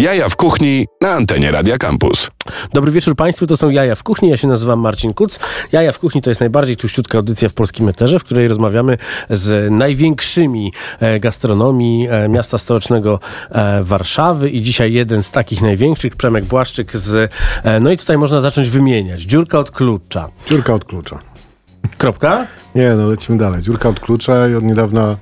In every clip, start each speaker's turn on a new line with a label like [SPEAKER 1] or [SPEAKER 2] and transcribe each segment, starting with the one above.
[SPEAKER 1] Jaja w kuchni na antenie Radia Campus.
[SPEAKER 2] Dobry wieczór Państwu, to są Jaja w Kuchni, ja się nazywam Marcin Kuc. Jaja w Kuchni to jest najbardziej tuściutka audycja w polskim eterze, w której rozmawiamy z największymi e, gastronomii e, miasta stołecznego e, Warszawy i dzisiaj jeden z takich największych, Przemek Błaszczyk z... No i tutaj można zacząć wymieniać. Dziurka od klucza.
[SPEAKER 3] Dziurka od klucza.
[SPEAKER 2] Kropka?
[SPEAKER 3] Nie, no lecimy dalej. Dziurka od klucza i od niedawna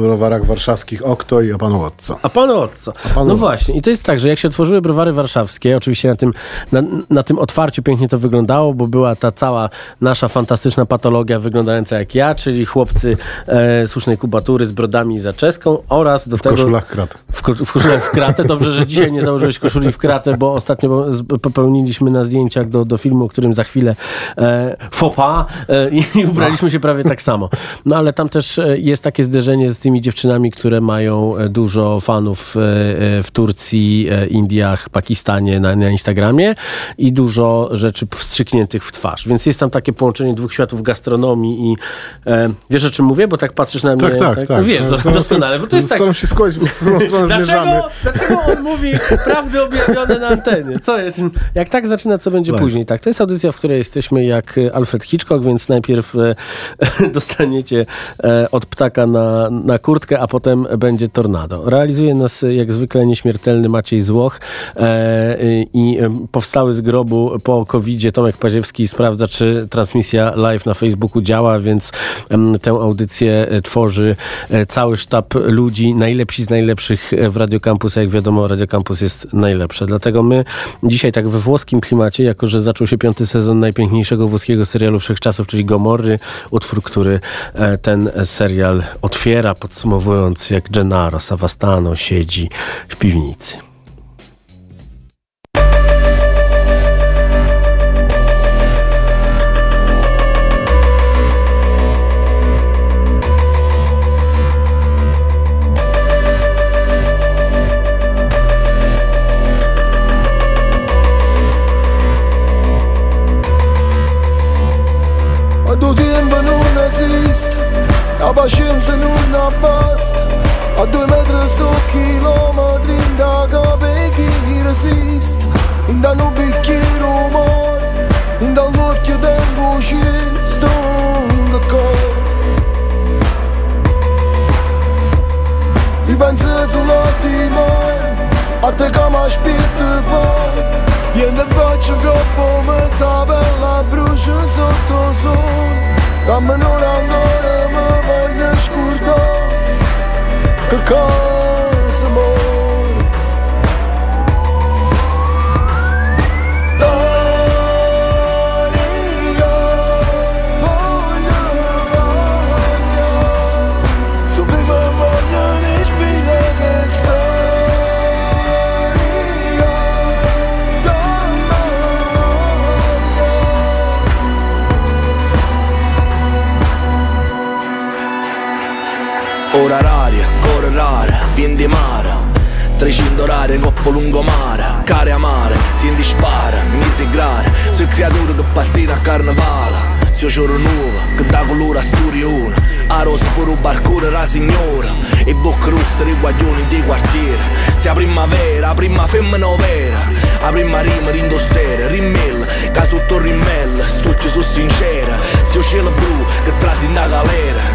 [SPEAKER 3] browarach warszawskich Okto i A Panu Otco.
[SPEAKER 2] A Panu Otco. No właśnie. I to jest tak, że jak się otworzyły browary warszawskie, oczywiście na tym, na, na, tym otwarciu pięknie to wyglądało, bo była ta cała nasza fantastyczna patologia wyglądająca jak ja, czyli chłopcy e, słusznej kubatury z brodami za czeską oraz do
[SPEAKER 3] w
[SPEAKER 2] tego...
[SPEAKER 3] Koszulach kratę.
[SPEAKER 2] W, w koszulach w kratę. Dobrze, że dzisiaj nie założyłeś koszuli w kratę, bo ostatnio popełniliśmy na zdjęciach do, do filmu, o którym za chwilę e, pas e, i ubraliśmy się prawie tak samo. No ale tam też e, jest takie zderzenie z tymi dziewczynami, które mają e, dużo fanów e, e, w Turcji, Indiach, Pakistanie na, na Instagramie i dużo rzeczy wstrzykniętych w twarz. Więc jest tam takie połączenie dwóch światów gastronomii i e, wiesz o czym mówię? Bo tak patrzysz na mnie.
[SPEAKER 3] Tak, tak, tak.
[SPEAKER 2] No, wiesz, no, doskonale. Bo to jest
[SPEAKER 3] Staram
[SPEAKER 2] tak...
[SPEAKER 3] się składać, w którą stronę
[SPEAKER 2] dlaczego,
[SPEAKER 3] zmierzamy.
[SPEAKER 2] dlaczego on mówi prawdy objawione na antenie? Co jest? Jak tak zaczyna, co będzie później? Tak, to jest audycja, w której jesteśmy jak Alfred Hitchcock, więc najpierw e, dostaniecie e, od ptaka na, na na kurtkę, a potem będzie tornado. Realizuje nas jak zwykle nieśmiertelny Maciej Złoch e, i powstały z grobu po covid Tomek Paziewski sprawdza, czy transmisja live na Facebooku działa, więc em, tę audycję e, tworzy e, cały sztab ludzi, najlepsi z najlepszych w Radio Campus, a jak wiadomo Radio Campus jest najlepsze. Dlatego my dzisiaj tak we włoskim klimacie, jako że zaczął się piąty sezon najpiękniejszego włoskiego serialu wszechczasów, czyli Gomorry, utwór, który e, ten serial otwiera, podsumowując, jak Gennaro Savastano siedzi w piwnicy.
[SPEAKER 4] pazienza nubi kiro mor Inda lot kjo dhe ngushin Stone dhe kor. I banë zëzë lati mor Ate ka ma shpit të far Jen dhe dhe që gë po më cabe La brushë sot të zon Ka më nëra ngore më vojnë
[SPEAKER 5] shkurdo. Kë kor rara, vien di mare. 300 orari, coppo lungomare Care amare, si indispara, mi si grare. Sui creature che pazzino a carnevale. Se io giuro nuova, che da colore a sturione. A rosa fuori un barcone la signora. E bocca rossa dei guaglioni di quartiere. Se la primavera, la prima femmina vera La prima rima rindostere, rimmella Che sotto rimmella, stuccio su sincera. Se io cielo blu, che trasi in da galera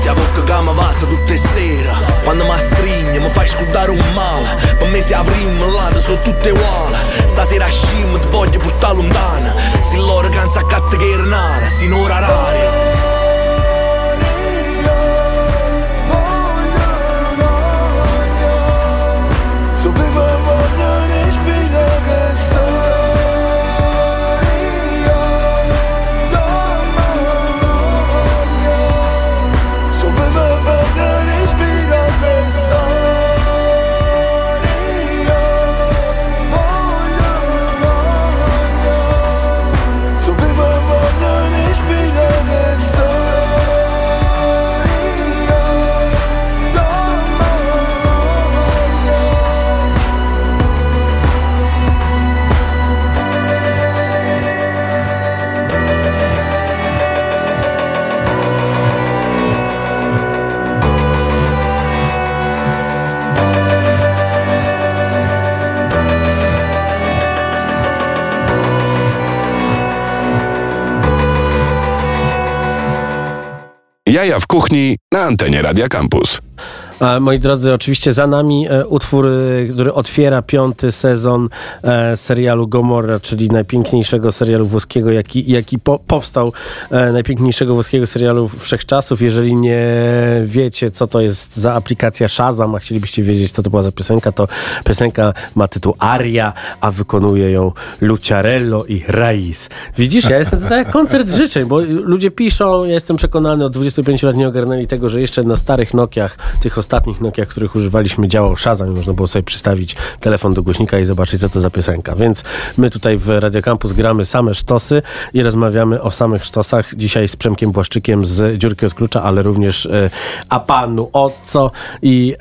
[SPEAKER 5] se a bocca gama vasa tutte sera. Quando mi stringi mi fai scudare un male Per me si aprimmo l'ada sono tutte uguali. Stasera scimmo ti voglio portare lontana. Se loro canza a catte che ernara Sinora
[SPEAKER 4] rare
[SPEAKER 1] Jaja w kuchni na antenie Radia Campus.
[SPEAKER 2] Moi drodzy, oczywiście za nami e, utwór, e, który otwiera piąty sezon e, serialu Gomorra, czyli najpiękniejszego serialu włoskiego, jaki, jaki po, powstał, najpiękniejszego włoskiego serialu wszechczasów. Jeżeli nie wiecie, co to jest za aplikacja Shazam, a chcielibyście wiedzieć, co to była za piosenka, to piosenka ma tytuł Aria, a wykonuje ją Luciarello i Raiz. Widzisz, ja jestem to jak koncert życzeń, bo ludzie piszą, ja jestem przekonany, od 25 lat nie ogarnęli tego, że jeszcze na starych Nokiach, tych ostatnich Nokia, których używaliśmy, działał Shazam i można było sobie przystawić telefon do głośnika i zobaczyć, co to za piosenka. Więc my tutaj w Radio Campus gramy same sztosy i rozmawiamy o samych sztosach. Dzisiaj z Przemkiem Błaszczykiem z Dziurki od Klucza, ale również e, a panu co i,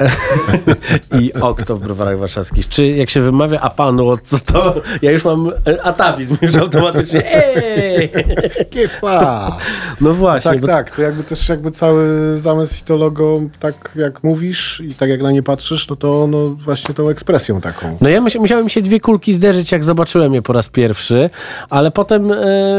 [SPEAKER 2] i Okto w Browarach Warszawskich. Czy jak się wymawia a panu co, to ja już mam e, atawizm już automatycznie. Eee!
[SPEAKER 3] Kiefa!
[SPEAKER 2] No właśnie.
[SPEAKER 3] Tak, tak. To jakby też jakby cały zamysł i to logo tak jak mówisz i tak jak na nie patrzysz, no to no właśnie tą ekspresją taką.
[SPEAKER 2] No ja musiałem się dwie kulki zderzyć, jak zobaczyłem je po raz pierwszy, ale potem e,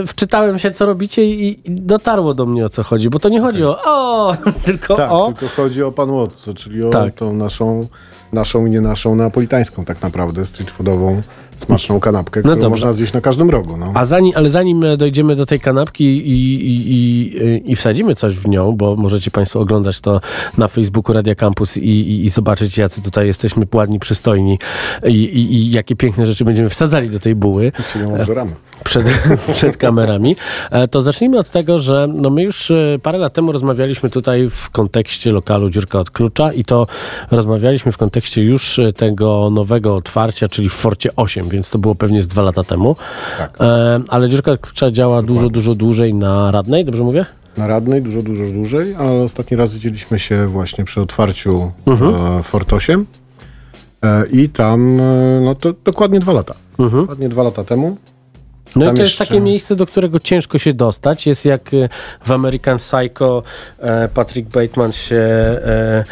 [SPEAKER 2] wczytałem się, co robicie i, i, dotarło do mnie, o co chodzi, bo to nie chodzi okay. o o, tylko
[SPEAKER 3] tak,
[SPEAKER 2] o...
[SPEAKER 3] tylko chodzi o Pan Łotco, czyli o
[SPEAKER 2] tak.
[SPEAKER 3] tą naszą naszą i nie naszą neapolitańską tak naprawdę, street foodową, smaczną kanapkę, no którą można zjeść na każdym rogu. No.
[SPEAKER 2] A zanim, ale zanim dojdziemy do tej kanapki i, i, i, i wsadzimy coś w nią, bo możecie Państwo oglądać to na Facebooku Radia Campus i, i, zobaczyć, jacy tutaj jesteśmy ładni, przystojni i, i, jakie piękne rzeczy będziemy wsadzali do tej buły. Przed, przed kamerami. E, to zacznijmy od tego, że no my już e, parę lat temu rozmawialiśmy tutaj w kontekście lokalu Dziurka od Klucza i to rozmawialiśmy w kontekście już e, tego nowego otwarcia, czyli w Forcie 8, więc to było pewnie z dwa lata temu. Tak. E, ale dziurka klucza działa Dokładnie. dużo, dużo dłużej na Radnej, dobrze mówię?
[SPEAKER 3] Na Radnej dużo, dużo dłużej, ale ostatni raz widzieliśmy się właśnie przy otwarciu mhm. e, Fort 8 e, i tam no to dokładnie dwa lata. Mhm. Dokładnie dwa lata temu.
[SPEAKER 2] No Tam i to jeszcze... jest takie miejsce, do którego ciężko się dostać. Jest jak e, w American Psycho e, Patrick Bateman się, e,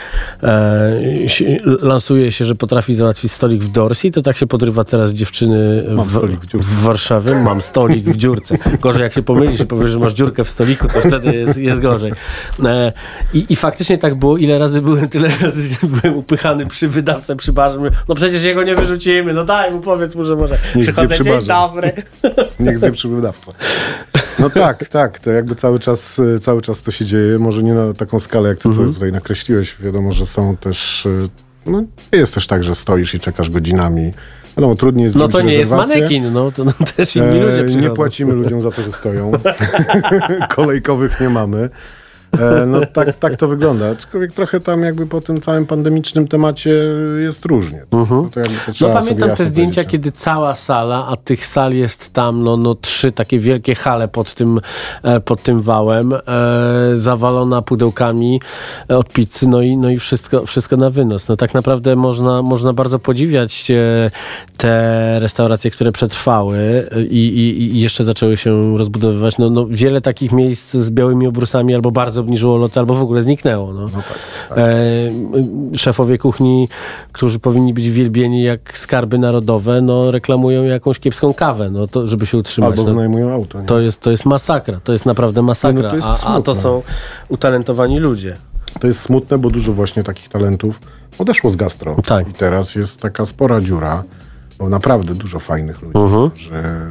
[SPEAKER 2] się, lansuje się, że potrafi załatwić stolik w Dorsey, to tak się podrywa teraz dziewczyny
[SPEAKER 3] w, w,
[SPEAKER 2] w, Warszawie. Mam stolik w dziurce. Gorzej jak się pomylisz i powiesz, że masz dziurkę w stoliku, to wtedy jest, jest gorzej. I, I faktycznie tak było. Ile razy byłem, tyle razy byłem upychany przy wydawcę, przy barze. No przecież jego nie wyrzucimy. No daj mu, powiedz mu, że może. Przychodzę, dzień dobry.
[SPEAKER 3] Niech zje przybywdawca. No tak, tak, to jakby cały czas, cały czas to się dzieje, może nie na taką skalę, jak ty mhm. tutaj nakreśliłeś. Wiadomo, że są też, no jest też tak, że stoisz i czekasz godzinami. No, trudniej jest
[SPEAKER 2] No to nie jest manekin, no to no, też inni ludzie przychodzą.
[SPEAKER 3] Nie płacimy ludziom za to, że stoją. Kolejkowych nie mamy. E, no tak, tak to wygląda. Aczkolwiek trochę tam jakby po tym całym pandemicznym temacie jest różnie.
[SPEAKER 2] Mhm. No, to to no pamiętam te zdjęcia, kiedy cała sala, a tych sal jest tam no, no trzy takie wielkie hale pod tym, e, pod tym wałem, e, zawalona pudełkami od pizzy, no i, no i wszystko, wszystko na wynos. No tak naprawdę można, można bardzo podziwiać te restauracje, które przetrwały i, i, i jeszcze zaczęły się rozbudowywać. No, no wiele takich miejsc z białymi obrusami albo bardzo obniżyło loty albo w ogóle zniknęło. No. no tak, tak. E, szefowie kuchni, którzy powinni być wielbieni jak skarby narodowe, no reklamują jakąś kiepską kawę, no to, żeby się utrzymać.
[SPEAKER 3] Albo
[SPEAKER 2] no,
[SPEAKER 3] wynajmują auto. Nie?
[SPEAKER 2] To, jest, to jest masakra, to jest naprawdę masakra, no, to jest a, a to są utalentowani ludzie.
[SPEAKER 3] To jest smutne, bo dużo właśnie takich talentów odeszło z gastro.
[SPEAKER 2] Tak.
[SPEAKER 3] I teraz jest taka spora dziura, bo naprawdę dużo fajnych ludzi, uh mhm. -huh. że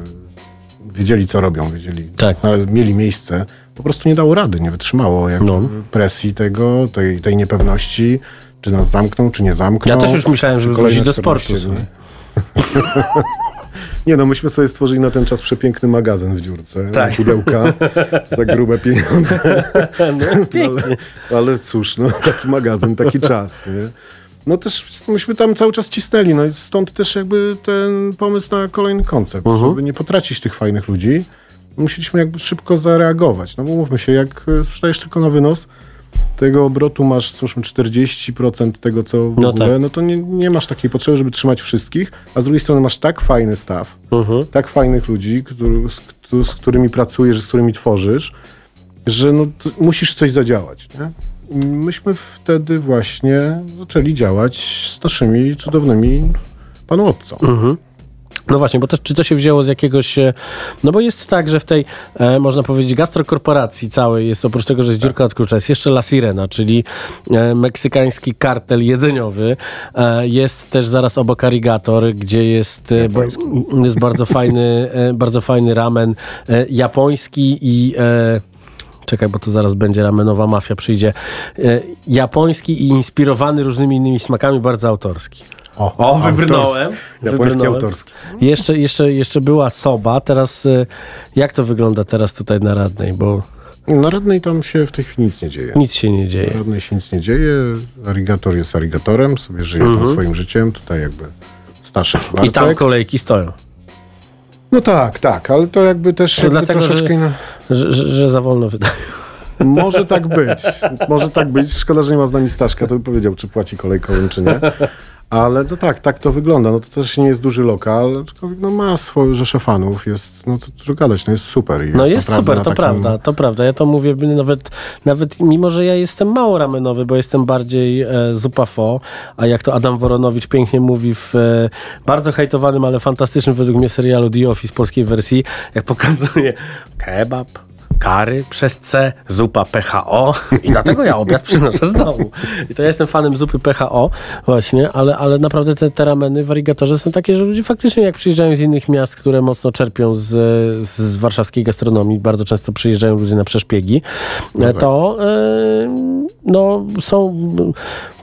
[SPEAKER 3] wiedzieli, co robią, wiedzieli, tak. mieli miejsce, po prostu nie dało rady, nie wytrzymało no. presji tego, tej, tej niepewności, czy nas zamkną, czy nie zamkną.
[SPEAKER 2] Ja też już myślałem, żeby wrócić do sportu.
[SPEAKER 3] Nie no, myśmy sobie stworzyli na ten czas przepiękny magazyn w dziurce. Tak. Pudełka za grube pieniądze. No, ale, ale cóż, no, taki magazyn, taki czas. Nie? No też myśmy tam cały czas cisnęli, no i stąd też jakby ten pomysł na kolejny koncept, uh mhm. -huh. żeby nie potracić tych fajnych ludzi musieliśmy jakby szybko zareagować. No bo mówmy się, jak e, sprzedajesz tylko na wynos, tego obrotu masz, załóżmy, 40% tego, co w no ogóle, tak. no to nie, nie masz takiej potrzeby, żeby trzymać wszystkich, a z drugiej strony masz tak fajny staw, uh mhm. -huh. tak fajnych ludzi, który, z, z, którymi pracujesz, z którymi tworzysz, że no, musisz coś zadziałać. Nie? myśmy wtedy właśnie zaczęli działać z naszymi cudownymi panowcą. Uh mhm. -huh.
[SPEAKER 2] No właśnie, bo to, czy to się wzięło z jakiegoś... E, no bo jest tak, że w tej, e, można powiedzieć, gastrokorporacji całej jest oprócz tego, że jest dziurka od klucza, jest jeszcze La Sirena, czyli e, meksykański kartel jedzeniowy. E, jest też zaraz obok Arigator, gdzie jest, e, bo, jest bardzo fajny, e, bardzo fajny ramen japoński i czekaj, bo tu zaraz będzie ramenowa mafia przyjdzie, japoński i inspirowany różnymi innymi smakami, bardzo autorski.
[SPEAKER 3] O, o wybrnąłem. Japoński autorski.
[SPEAKER 2] Jeszcze, jeszcze, jeszcze była Soba. Teraz y, jak to wygląda teraz tutaj na Radnej? Bo...
[SPEAKER 3] Na Radnej tam się w tej chwili nic nie dzieje.
[SPEAKER 2] Nic się nie dzieje.
[SPEAKER 3] Na Radnej się nic nie dzieje. Arigator jest arigatorem, sobie żyje mhm. swoim życiem. Tutaj jakby Staszek
[SPEAKER 2] Bartek. I tam kolejki stoją.
[SPEAKER 3] No tak, tak, ale to jakby też to jakby
[SPEAKER 2] dlatego, troszeczkę... Że, że, że, że za wolno wydają.
[SPEAKER 3] Może tak być. Może tak być. Szkoda, że nie ma z nami Staszka, to by powiedział, czy płaci kolejkowym, czy nie. Ale no tak, tak to wygląda. No to też nie jest duży lokal, aczkolwiek no ma swoje rzesze fanów, jest, no co dużo gadać, no jest super.
[SPEAKER 2] Jest no jest super, to takim... prawda, to prawda. Ja to mówię nawet, nawet mimo, że ja jestem mało ramenowy, bo jestem bardziej e, zupa fo, a jak to Adam Woronowicz pięknie mówi w e, bardzo hejtowanym, ale fantastycznym według mnie serialu The Office polskiej wersji, jak pokazuje kebab, kary przez C, zupa PHO i dlatego ja obiad przynoszę z domu. I to ja jestem fanem zupy PHO właśnie, ale, ale naprawdę te, te rameny w Arigatorze są takie, że ludzie faktycznie jak przyjeżdżają z innych miast, które mocno czerpią z, z warszawskiej gastronomii, bardzo często przyjeżdżają ludzie na przeszpiegi, no tak. to yy, no, są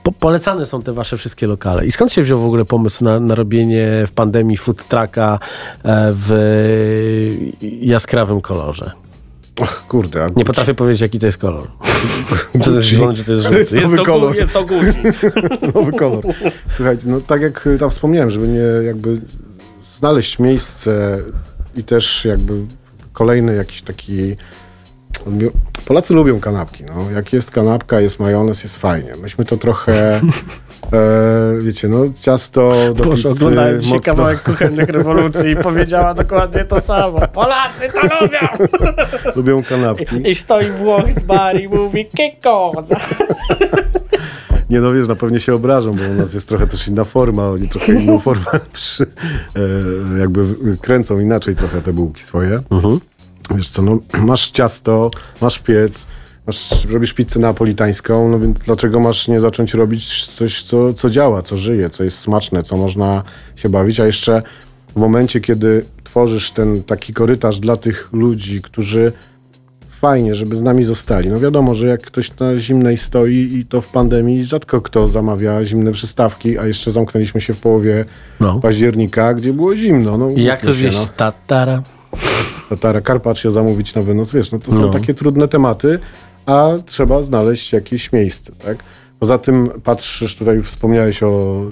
[SPEAKER 2] po, polecane są te wasze wszystkie lokale. I skąd się wziął w ogóle pomysł na, na robienie w pandemii food trucka e, w jaskrawym kolorze?
[SPEAKER 3] Ach, kurde.
[SPEAKER 2] Nie potrafię powiedzieć, jaki to jest kolor. czy to jest zielony, czy to jest żółty. Jest, jest to kolor. Jest to
[SPEAKER 3] nowy kolor. Słuchajcie, no tak jak tam wspomniałem, żeby nie jakby znaleźć miejsce i też jakby kolejny jakiś taki Polacy lubią kanapki. No. Jak jest kanapka, jest majonez, jest fajnie. Myśmy to trochę E, wiecie, no ciasto do Boże, pizzy
[SPEAKER 2] oglądałem mocno... kawałek kuchennych rewolucji i powiedziała dokładnie to samo. Polacy to lubią!
[SPEAKER 3] lubią kanapki.
[SPEAKER 2] I, I stoi Włoch z bar i mówi kiko.
[SPEAKER 3] Nie no wiesz, na pewnie się obrażą, bo u nas jest trochę też inna forma, oni trochę inną formę przy, e, jakby kręcą inaczej trochę te bułki swoje. Mhm. Wiesz co, no masz ciasto, masz piec, masz, robisz pizzę napolitańską, no więc dlaczego masz nie zacząć robić coś, co, co działa, co żyje, co jest smaczne, co można się bawić, a jeszcze w momencie, kiedy tworzysz ten taki korytarz dla tych ludzi, którzy fajnie, żeby z nami zostali. No wiadomo, że jak ktoś na zimnej stoi i to w pandemii, rzadko kto zamawia zimne przystawki, a jeszcze zamknęliśmy się w połowie no. października, gdzie było zimno. No,
[SPEAKER 2] I jak to wieś no. tatara?
[SPEAKER 3] Tatara, Karpacz się zamówić na wynos, wiesz, no to są no. takie trudne tematy, a trzeba znaleźć jakieś miejsce, tak? Poza tym patrzysz, tutaj wspomniałeś o,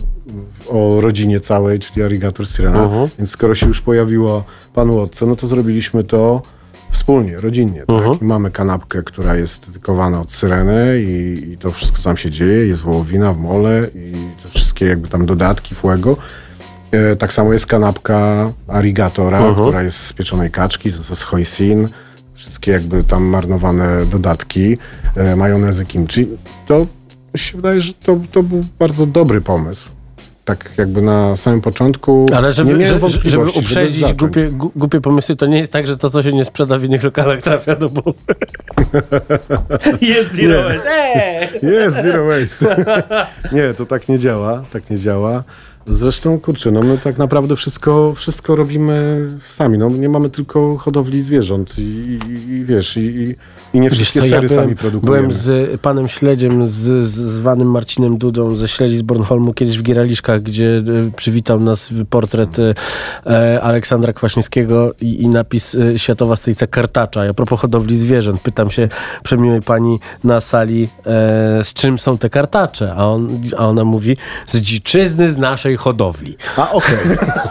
[SPEAKER 3] o rodzinie całej, czyli Arigator Sirena, uh -huh. więc skoro się już pojawiło Pan Łotce, no to zrobiliśmy to wspólnie, rodzinnie. Tak? Uh -huh. mamy kanapkę, która jest dedykowana od Syreny i, i, to wszystko tam się dzieje, jest wołowina w mole i te wszystkie jakby tam dodatki, fuego. E, tak samo jest kanapka Arigatora, uh -huh. która jest z pieczonej kaczki, to jest hoisin, wszystkie jakby tam marnowane dodatki, e, majonezy kimchi, to mi się wydaje, że to, to był bardzo dobry pomysł tak jakby na samym początku.
[SPEAKER 2] Ale żeby, żeby, żeby uprzedzić żeby głupie, głupie pomysły, to nie jest tak, że to, co się nie sprzeda w innych lokalach, trafia do buły. jest zero waste. Eee!
[SPEAKER 3] Jest zero waste. nie, to tak nie działa. Tak nie działa. Zresztą, kurczę, no my tak naprawdę wszystko, wszystko robimy sami. No, nie mamy tylko hodowli zwierząt i, i, i wiesz, i, i nie wszystkie sery ja byłem, sami produkujemy.
[SPEAKER 2] Byłem z panem Śledziem, z, z Wanym Marcinem Dudą ze Śledzi z Bornholmu kiedyś w Gieraliszkach, gdzie e, przywitał nas portret e, e, Aleksandra Kwaśniewskiego i, i napis Światowa Stolica Kartacza. Ja a propos hodowli zwierząt, pytam się przemiłej pani na sali, e, z czym są te kartacze? A, on, a ona mówi, z dziczyzny z naszej hodowli.
[SPEAKER 3] A okej.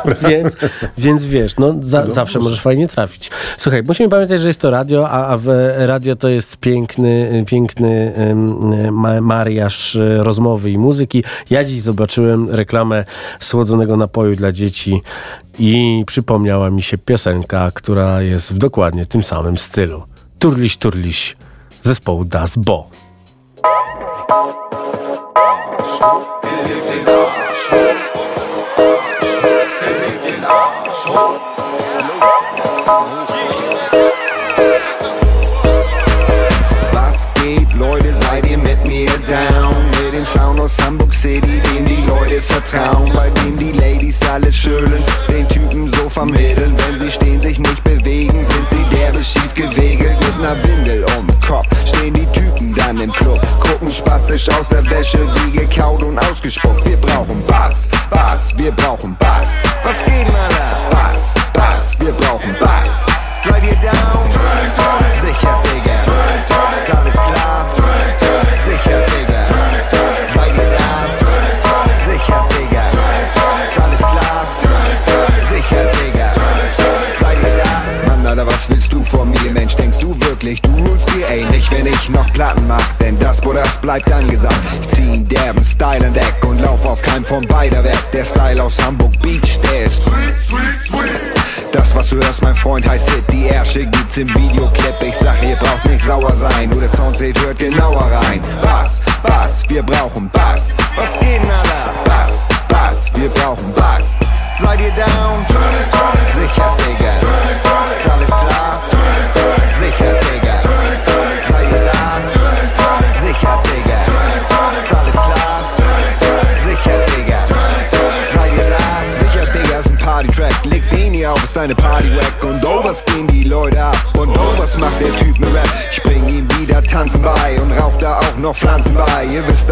[SPEAKER 3] Okay.
[SPEAKER 2] więc, więc wiesz, no, za, no zawsze możesz fajnie trafić. Słuchaj, musimy pamiętać, że jest to radio, a, a w radio to jest piękny, piękny um, mariaż e, rozmowy i muzyki. Ja dziś zobaczyłem reklamę słodzonego napoju dla dzieci i przypomniała mi się piosenka, która jest w dokładnie tym samym stylu. Turliś, turliś zespołu Das Bo.
[SPEAKER 6] Was geht, Leute, seid ihr mit mir down? Mit dem Sound aus Hamburg City, dem die Leute vertrauen, bei dem die Ladies alles schütteln, den Typen so vermitteln. Wenn sie stehen, sich nicht bewegen, sind sie derbe schief gewegelt mit ner Windel um Kopf. Stehen die Typen dann im Club, gucken spastisch aus der Wäsche, wie gekaut und ausgespuckt. Wir brauchen Bass, Bass, wir brauchen Bass. Was geht, Mann? Bass, Bass, wir brauchen Bass. Seid ihr down? Sicher, Digga. Alles dir ähnlich, wenn ich noch Platten mach? Denn das, wo das bleibt angesagt. Ich zieh einen derben Style entdeck und lauf auf keinem von beider weg. Der Style aus Hamburg Beach, der ist das, was du hörst, mein Freund, heißt Hit. Die Ärsche gibt's im Videoclip. Ich sag, ihr braucht nicht sauer sein. Nur der Sound seht, hört genauer rein. Bass, Bass, wir brauchen Bass. Was geht, Alter? Bass, Bass, wir brauchen Bass. Seid ihr down? Sicher, Digga.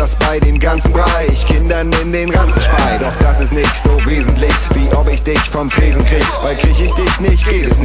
[SPEAKER 6] Das bei dem ganzen Bereich. Kindern in den Ranzen spei. Doch das ist nicht so wesentlich, wie ob ich dich vom Tresen krieg. Weil krieg ich dich nicht, geht es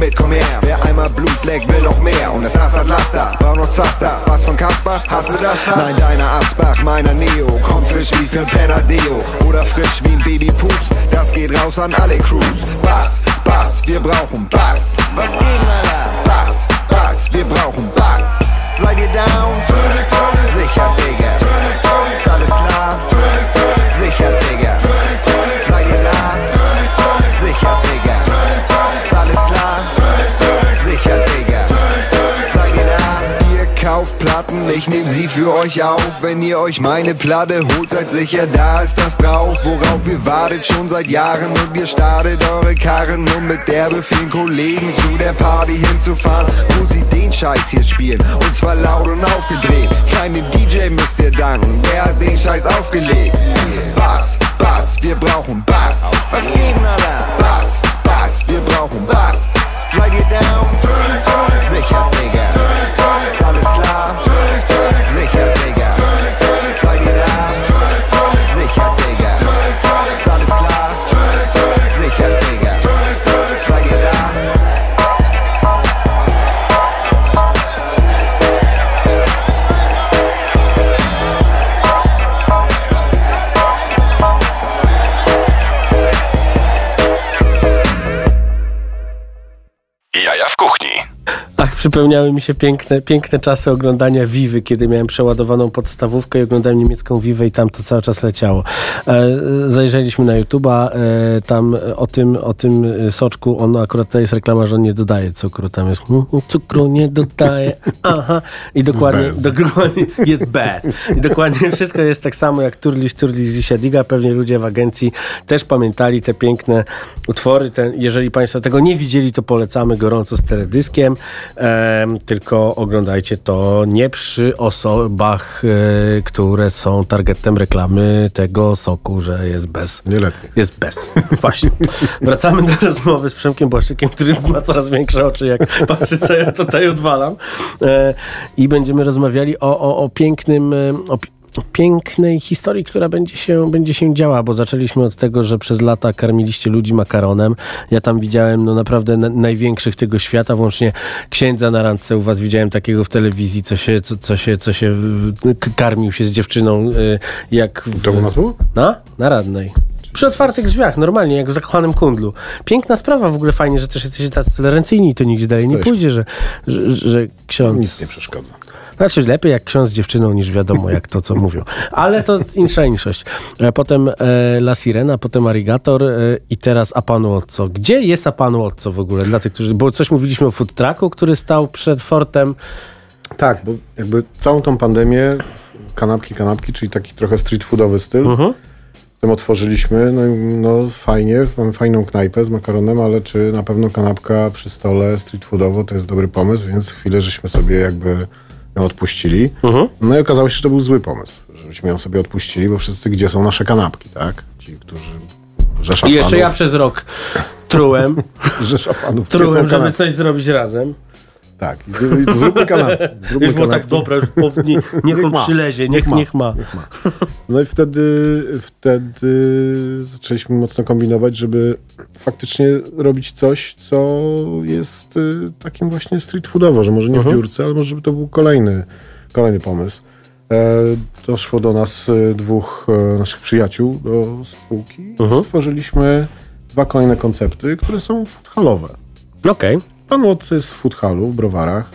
[SPEAKER 6] mit, komm her. Wer einmal Blut leckt, will noch mehr. Und das Ass hat Laster, braucht noch Zaster. Was von Kasper? Du das? Nein, deiner Asbach, meiner Neo. Komm frisch wie für ein Penadeo. Oder frisch wie ein Baby Pups. Das geht raus an alle Crews. Bass, Bass, wir brauchen Bass. Was geht, Alter? Bass, Bass, wir brauchen Bass. Seid ihr down? Ich nehm sie für euch auf. Wenn ihr euch meine Platte holt, seid sicher, da ist das drauf. Worauf ihr wartet schon seit Jahren und ihr startet eure Karren, um mit derbe vielen Kollegen zu der Party hinzufahren, wo sie den Scheiß hier spielen. Und zwar laut und aufgedreht. Keinem DJ müsst ihr danken, der hat den Scheiß aufgelegt. Bass, Bass, wir brauchen Bass. Was geht, Alter? Bass, Bass, wir brauchen Bass. Seid ihr down? Sicher, Digga.
[SPEAKER 2] Ach, przypomniały mi się piękne, piękne czasy oglądania Vivy, kiedy miałem przeładowaną podstawówkę i oglądałem niemiecką Vivę i tam to cały czas leciało. E, zajrzeliśmy na YouTube'a, e, tam o tym, o tym soczku, on akurat to jest reklama, że on nie dodaje cukru, tam jest "Mm, cukru nie dodaje, aha. I dokładnie, dokładnie jest bez. I dokładnie wszystko jest tak samo jak Turliś, Turliś z Isiadiga. Pewnie ludzie w agencji też pamiętali te piękne utwory. Ten, jeżeli Państwo tego nie widzieli, to polecamy gorąco z teledyskiem. Em, tylko oglądajcie to nie przy osobach, e, które są targetem reklamy tego soku, że jest bez.
[SPEAKER 3] Nie lecę.
[SPEAKER 2] Jest bez. Właśnie. Wracamy do rozmowy z Przemkiem Błaszczykiem, który ma coraz większe oczy, jak patrzy, co ja tutaj odwalam. E, I będziemy rozmawiali o, o, o pięknym... e, o pięknej historii, która będzie się, będzie się działa, bo zaczęliśmy od tego, że przez lata karmiliście ludzi makaronem. Ja tam widziałem no naprawdę na, największych tego świata, włącznie księdza na randce u was widziałem takiego w telewizji, co się, co, co się, co się karmił się z dziewczyną, y, jak... W,
[SPEAKER 3] To u nas było?
[SPEAKER 2] Na? Na radnej. Przy otwartych drzwiach, normalnie, jak w zakochanym kundlu. Piękna sprawa, w ogóle fajnie, że też jesteście tacy tolerancyjni, to nigdzie dalej nie pójdzie, że, że, że ksiądz...
[SPEAKER 3] Nic nie przeszkadza.
[SPEAKER 2] Znaczy lepiej jak ksiądz z dziewczyną niż wiadomo jak to, co mówią. Ale to insza inszość. E, potem e, La Sirena, potem Arigator e, i teraz Apanuozzo. Gdzie jest Apanuozzo w ogóle? Dla tych, którzy... Bo coś mówiliśmy o food trucku, który stał przed fortem.
[SPEAKER 3] Tak, bo jakby całą tą pandemię kanapki, kanapki, czyli taki trochę street foodowy styl. Uh -huh. Potem otworzyliśmy, no, no fajnie, mamy fajną knajpę z makaronem, ale czy na pewno kanapka przy stole street foodowo to jest dobry pomysł, więc chwilę żeśmy sobie jakby ją odpuścili. -huh. No i okazało się, że to był zły pomysł, żebyśmy ją sobie odpuścili, bo wszyscy, gdzie są nasze kanapki, tak? Ci, którzy...
[SPEAKER 2] Rzesza I jeszcze fanów. ja przez rok trułem.
[SPEAKER 3] Rzesza fanów.
[SPEAKER 2] Trułem, żeby coś zrobić razem.
[SPEAKER 3] Tak, zróbmy kanapę. Zróbmy
[SPEAKER 2] już było tak dobra, już powinni, niech, niech on ma, przylezie, niech, niech, ma, niech, ma. niech ma.
[SPEAKER 3] No i wtedy, wtedy zaczęliśmy mocno kombinować, żeby faktycznie robić coś, co jest y, takim właśnie street foodowo, że może nie w mhm. dziurce, ale może żeby to był kolejny, kolejny pomysł. E, doszło do nas y, dwóch e, naszych przyjaciół do spółki. Mhm. Stworzyliśmy dwa kolejne koncepty, które są foodhallowe.
[SPEAKER 2] Okej. Okay.
[SPEAKER 3] Pan Watts jest w Foodhallu w Browarach.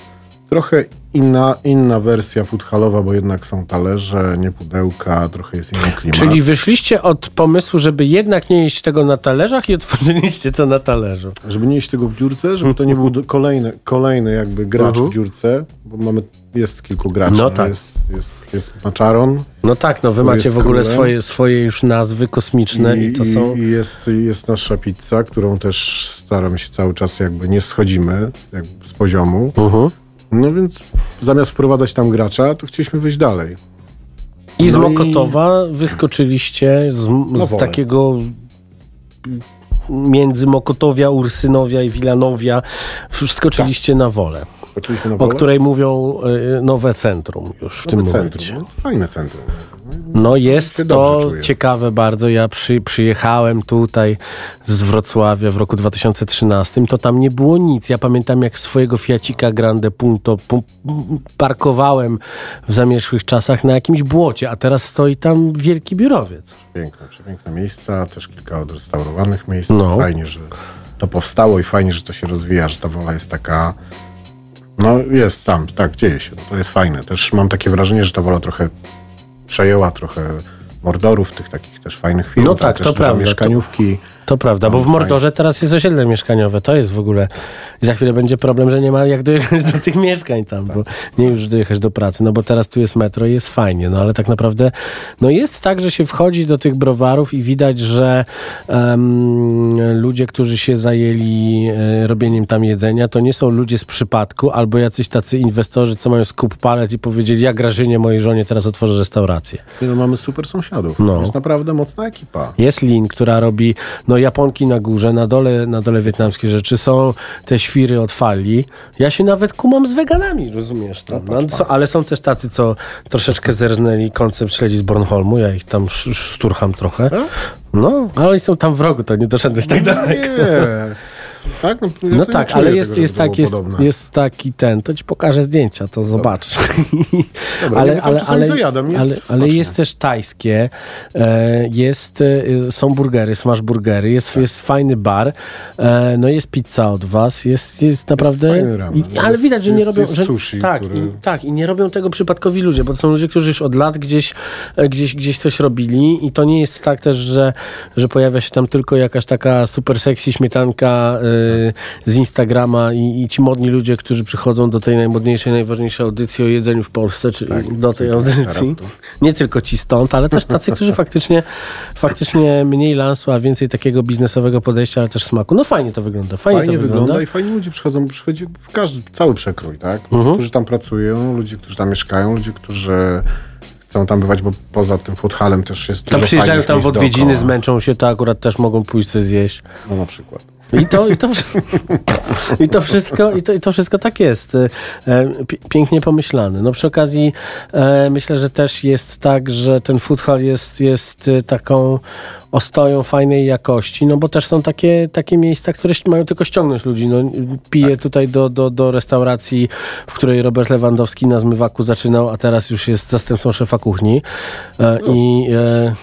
[SPEAKER 3] Trochę inna, inna wersja futhalowa, bo jednak są talerze, nie pudełka, trochę jest inny klimat.
[SPEAKER 2] Czyli wyszliście od pomysłu, żeby jednak nie jeść tego na talerzach i otworzyliście to na talerzu.
[SPEAKER 3] Żeby nie jeść tego w dziurce, żeby to nie był kolejny, kolejny jakby gracz -huh. w dziurce, bo mamy, jest kilku graczy. No tak. Jest, jest, jest Maczaron.
[SPEAKER 2] No tak, no wy macie w ogóle swoje, swoje już nazwy kosmiczne i, i to są...
[SPEAKER 3] I jest, jest nasza pizza, którą też staramy się cały czas jakby nie schodzimy jakby z poziomu. Uh -huh. No więc zamiast wprowadzać tam gracza, to chcieliśmy wyjść dalej.
[SPEAKER 2] I no z Mokotowa i... wyskoczyliście z, z takiego między Mokotowia, Ursynowia i Wilanowia wskoczyliście tak. na wolę. O której mówią y, nowe centrum już w nowe tym centrum. momencie.
[SPEAKER 3] No, fajne centrum.
[SPEAKER 2] No jest to ciekawe bardzo. Ja przy, przyjechałem tutaj z Wrocławia w roku 2013, to tam nie było nic. Ja pamiętam jak swojego Fiacika Grande Punto parkowałem w zamierzchłych czasach na jakimś błocie, a teraz stoi tam wielki biurowiec.
[SPEAKER 3] Piękne, przepiękne miejsca, też kilka odrestaurowanych miejsc. No. Fajnie, że to powstało i fajnie, że to się rozwija, że ta wola jest taka no jest tam, tak, dzieje się. To jest fajne. Też mam takie wrażenie, że ta wola trochę przejęła trochę mordorów, tych takich też fajnych filmów.
[SPEAKER 2] No tak, to prawda.
[SPEAKER 3] Mieszkaniówki.
[SPEAKER 2] To... To prawda, bo w Mordorze teraz jest osiedle mieszkaniowe. To jest w ogóle. I za chwilę będzie problem, że nie ma jak dojechać do tych mieszkań tam, bo nie już dojechać do pracy. No bo teraz tu jest metro i jest fajnie. No ale tak naprawdę no jest tak, że się wchodzi do tych browarów i widać, że um, ludzie, którzy się zajęli e, robieniem tam jedzenia, to nie są ludzie z przypadku albo jacyś tacy inwestorzy, co mają skup palet i powiedzieli, ja Grażynie, mojej żonie teraz otworzę restaurację.
[SPEAKER 3] No mamy super sąsiadów. No. To jest naprawdę mocna ekipa.
[SPEAKER 2] Jest Lin, która robi no no Japonki na górze, na dole, na dole wietnamskie rzeczy, są te świry od fali. Ja się nawet kumam z weganami, rozumiesz to? No, no, ale są też tacy, co troszeczkę zerznęli koncept śledzi z Bornholmu, ja ich tam szturcham trochę. No, ale oni są tam w rogu, to nie doszedłeś tak daleko.
[SPEAKER 3] Nie. Tak? No, ja
[SPEAKER 2] no tak, ale jest, tego, jest, tak, jest, jest taki ten, to ci pokażę zdjęcia, to zobaczysz.
[SPEAKER 3] Dobra, ale, ale, ale, zajadam, jest
[SPEAKER 2] ale, ale, jest też tajskie, e, jest, e, są burgery, smash burgery, jest, tak. jest fajny bar, e, no jest pizza od was, jest, jest naprawdę... Jest ramen, i, ale widać, że nie robią... Że,
[SPEAKER 3] sushi,
[SPEAKER 2] tak, który... i, tak, i nie robią tego przypadkowi ludzie, bo to są ludzie, którzy już od lat gdzieś, gdzieś, gdzieś coś robili i to nie jest tak też, że, że pojawia się tam tylko jakaś taka super sexy śmietanka z Instagrama i, i, ci modni ludzie, którzy przychodzą do tej najmodniejszej, najważniejszej audycji o jedzeniu w Polsce, czyli tak, do tej audycji. Nie tylko ci stąd, ale też tacy, którzy faktycznie, faktycznie mniej lansu, a więcej takiego biznesowego podejścia, ale też smaku. No fajnie to wygląda. Fajnie, fajnie to wygląda. wygląda.
[SPEAKER 3] i fajnie ludzie przychodzą, przychodzi w każdy, cały przekrój, tak? Ludzie, mhm. którzy tam pracują, ludzie, którzy tam mieszkają, ludzie, którzy chcą tam bywać, bo poza tym foodhalem też jest
[SPEAKER 2] Tam przyjeżdżają tam w odwiedziny, dookoła. zmęczą się, to akurat też mogą pójść coś zjeść.
[SPEAKER 3] No na przykład.
[SPEAKER 2] I to, i to, i to, wszystko, i to, i to wszystko tak jest. E, pięknie pomyślane. No przy okazji e, myślę, że też jest tak, że ten futhal jest, jest taką ostoją fajnej jakości, no bo też są takie, takie miejsca, które mają tylko ściągnąć ludzi. No, piję tak. tutaj do, do, do restauracji, w której Robert Lewandowski na zmywaku zaczynał, a teraz już jest zastępcą szefa kuchni. E, no. I e,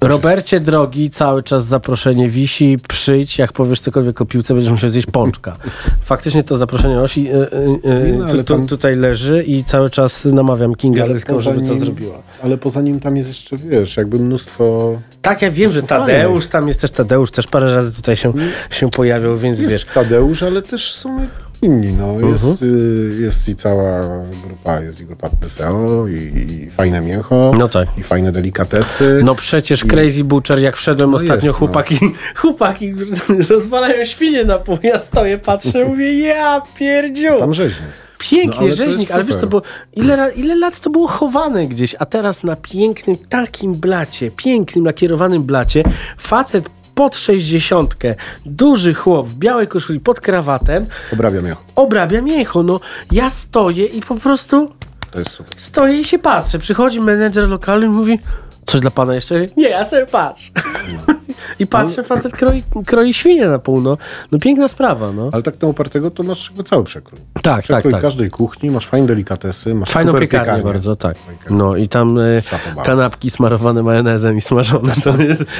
[SPEAKER 2] Robercie drogi, cały czas zaproszenie wisi, przyjdź, jak powiesz cokolwiek o piłce, będziesz musiał zjeść pączka. Faktycznie to zaproszenie Osi e, e, e no, tu, tam... tutaj leży i cały czas namawiam Kinga żeby nim, to zrobiła.
[SPEAKER 3] Ale poza nim tam jest jeszcze, wiesz, jakby mnóstwo...
[SPEAKER 2] Tak, ja wiem, że Tadeusz, tam jest też Tadeusz, też parę razy tutaj się, się pojawiał, więc
[SPEAKER 3] jest
[SPEAKER 2] wiesz...
[SPEAKER 3] Tadeusz, ale też są inni. No. Uh -huh. jest, mhm. y, jest i cała grupa, jest i grupa Teseo, i, i fajne mięcho, no tak. i fajne delikatesy.
[SPEAKER 2] No przecież I... Crazy Butcher, jak wszedłem no ostatnio, jest, chłopaki, no. chłopaki rozwalają świnie na pół, ja stoję, patrzę, mówię, ja pierdziu.
[SPEAKER 3] Tam rzeźnie.
[SPEAKER 2] Pięknie, no, ale rzeźnik, ale wiesz co, bo ile, ile lat to było chowane gdzieś, a teraz na pięknym takim blacie, pięknym lakierowanym blacie, facet pod sześćdziesiątkę, duży chłop w białej koszuli pod krawatem.
[SPEAKER 3] Obrabia mięcho.
[SPEAKER 2] Obrabia mięcho. No, ja stoję i po prostu
[SPEAKER 3] to jest super.
[SPEAKER 2] stoję i się patrzę. Przychodzi menedżer lokalny i mówi, Coś dla pana jeszcze? Nie, ja sobie patrz. No. I patrzę, facet kroi, kroi świnie na pół, no. no piękna sprawa, no.
[SPEAKER 3] Ale tak na upartego to masz cały przekrój.
[SPEAKER 2] Tak, tak przekrój tak, tak.
[SPEAKER 3] każdej kuchni, masz fajne delikatesy, masz
[SPEAKER 2] Fajną super piekarnię, piekarnię. bardzo, tak. No i tam y, kanapki smarowane majonezem i smażone.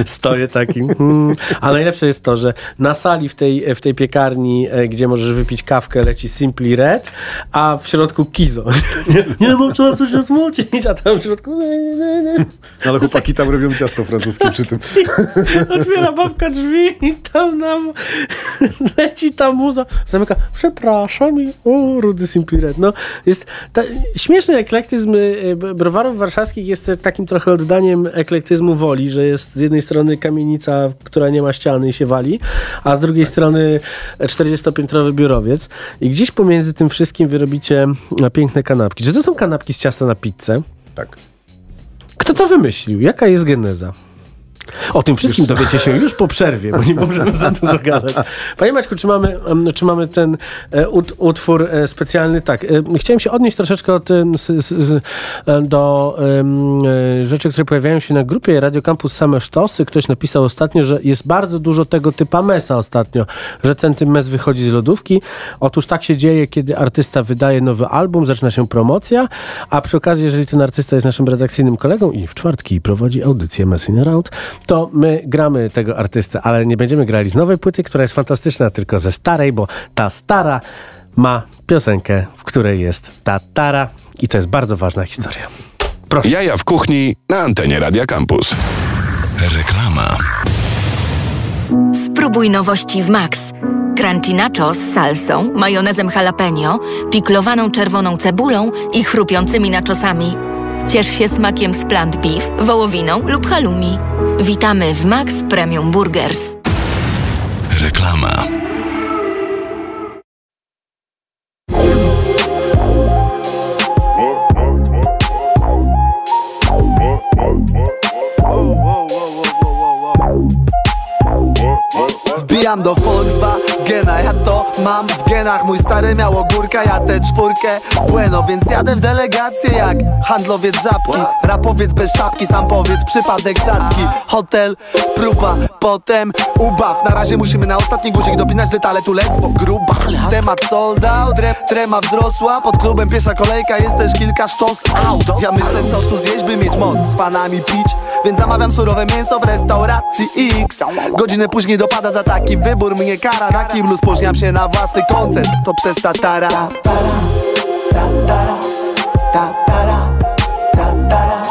[SPEAKER 2] stoję takim. Mm. A najlepsze jest to, że na sali w tej, w tej piekarni, e, gdzie możesz wypić kawkę, leci Simply Red, a w środku Kizo. nie, nie mam czasu się smucić, a tam w środku...
[SPEAKER 3] No, ale chłopaki tam robią ciasto francuskie przy tym.
[SPEAKER 2] Otwiera babka drzwi i tam nam leci ta muza. Zamyka, przepraszam i o, rudy Simpiret. No, jest ta, śmieszny eklektyzm y, browarów warszawskich jest takim trochę oddaniem eklektyzmu woli, że jest z jednej strony kamienica, która nie ma ściany i się wali, a z drugiej tak. strony 40-piętrowy biurowiec. I gdzieś pomiędzy tym wszystkim wyrobicie piękne kanapki. Czy to są kanapki z ciasta na pizzę?
[SPEAKER 3] Tak.
[SPEAKER 2] Kto to wymyślił? Jaka jest geneza? O tym wszystkim dowiecie się już po przerwie, bo nie możemy za dużo gadać. Panie Maćku, czy mamy, czy mamy ten e, utwór e, specjalny? Tak, e, chciałem się odnieść troszeczkę od, do rzeczy, które pojawiają się na grupie Radio Campus Same Sztosy. Ktoś napisał ostatnio, że jest bardzo dużo tego typa mesa ostatnio, że ten tym mes wychodzi z lodówki. Otóż tak się dzieje, kiedy artysta wydaje nowy album, zaczyna się promocja, a przy okazji, jeżeli ten artysta jest naszym redakcyjnym kolegą i w czwartki prowadzi audycję Messing Around, to my gramy tego artystę, ale nie będziemy grali z nowej płyty, która jest fantastyczna, tylko ze starej, bo ta stara ma piosenkę, w której jest ta tara i to jest bardzo ważna historia.
[SPEAKER 1] Proszę. Jaja w kuchni na antenie Radia Campus. Reklama.
[SPEAKER 7] Spróbuj nowości w Max. Crunchy nacho z salsą, majonezem jalapeno, piklowaną czerwoną cebulą i chrupiącymi nachosami. Ciesz się smakiem z plant beef, wołowiną lub halloumi. Witamy w Max Premium Burgers.
[SPEAKER 1] Reklama.
[SPEAKER 8] Wbijam do Volkswagena, ja to mam w genach. Mój stary miał ogórka, ja tę czwórkę. Bueno, więc jadę w delegację jak handlowiec żabki. Rapowiec bez szapki, sam powiedz, przypadek rzadki Hotel, próba, potem ubaw. Na razie musimy na ostatni guzik dopinać detale tu ledwo gruba. Temat sold out, trema wzrosła. Pod klubem pierwsza kolejka, jest też kilka sztos. Out Ja myślę co tu zjeść, by mieć moc. Z fanami pić Więc zamawiam surowe mięso w restauracji X. Godzinę później dopada za taki wybór. Mnie kara Na kiblu spóźniam się na własny koncert to przez tatara. Tatara, tatara, tatara,